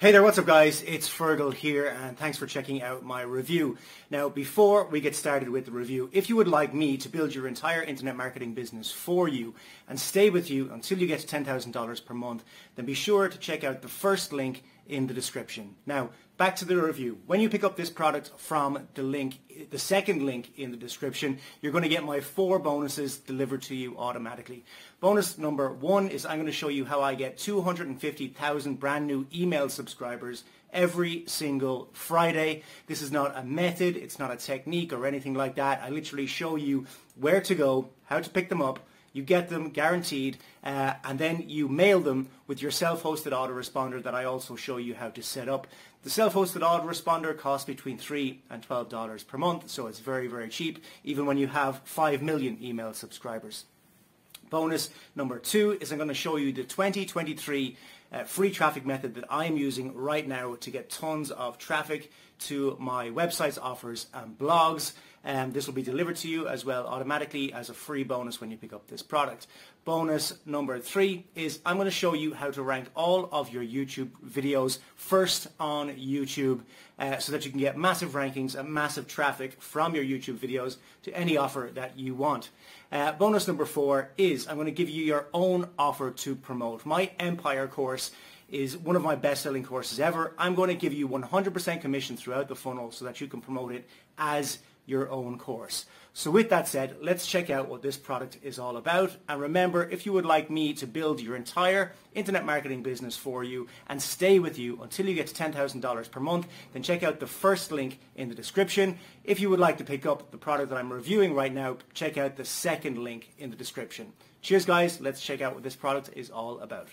Hey there, what's up guys? It's Fergal here and thanks for checking out my review. Now before we get started with the review, if you would like me to build your entire internet marketing business for you and stay with you until you get to $10,000 per month, then be sure to check out the first link in the description. Now, back to the review. When you pick up this product from the link, the second link in the description, you're going to get my four bonuses delivered to you automatically. Bonus number one is I'm going to show you how I get 250,000 brand new email subscribers every single Friday. This is not a method, it's not a technique or anything like that. I literally show you where to go, how to pick them up, you get them guaranteed, uh, and then you mail them with your self-hosted autoresponder that I also show you how to set up. The self-hosted autoresponder costs between 3 and $12 per month, so it's very, very cheap, even when you have 5 million email subscribers. Bonus number two is I'm going to show you the 2023 uh, free traffic method that I'm using right now to get tons of traffic to my websites, offers and blogs. Um, this will be delivered to you as well automatically as a free bonus when you pick up this product. Bonus number three is I'm going to show you how to rank all of your YouTube videos first on YouTube uh, so that you can get massive rankings and massive traffic from your YouTube videos to any offer that you want. Uh, bonus number four is I'm going to give you your own offer to promote. My Empire course is one of my best-selling courses ever. I'm going to give you 100% commission throughout the funnel so that you can promote it as your own course. So with that said, let's check out what this product is all about. And remember, if you would like me to build your entire internet marketing business for you and stay with you until you get to $10,000 per month, then check out the first link in the description. If you would like to pick up the product that I'm reviewing right now, check out the second link in the description. Cheers guys, let's check out what this product is all about.